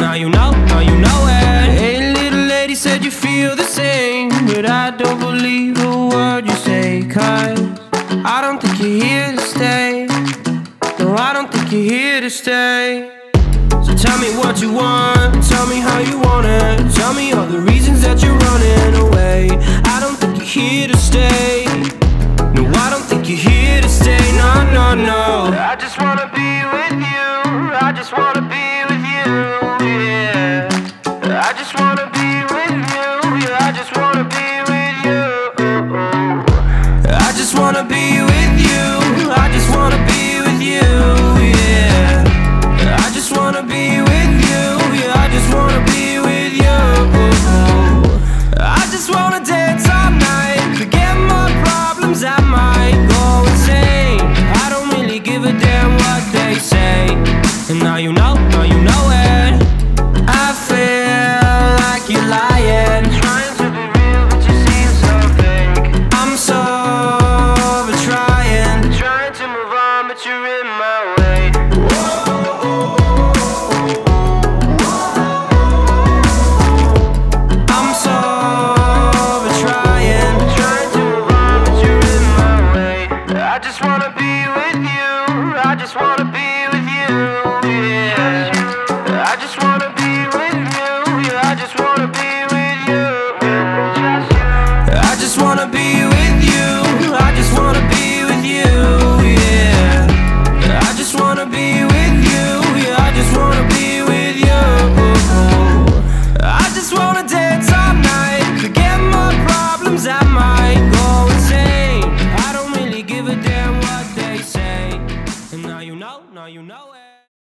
Now you know, now you know it. Hey, little lady said you feel the same. But I don't believe a word you say. Cause I don't think you're here to stay. No, I don't think you're here to stay. So tell me what you want, tell me how you want it. Tell me all the reasons that you're running away. I don't think you're here to stay. No, I don't think you're here to stay. No, no, no. I just wanna be with you. I just wanna be wanna be with you Yeah, I just wanna be with you. I just wanna dance all night Forget my problems, I might go insane I don't really give a damn what they say. And now you know, now you know it.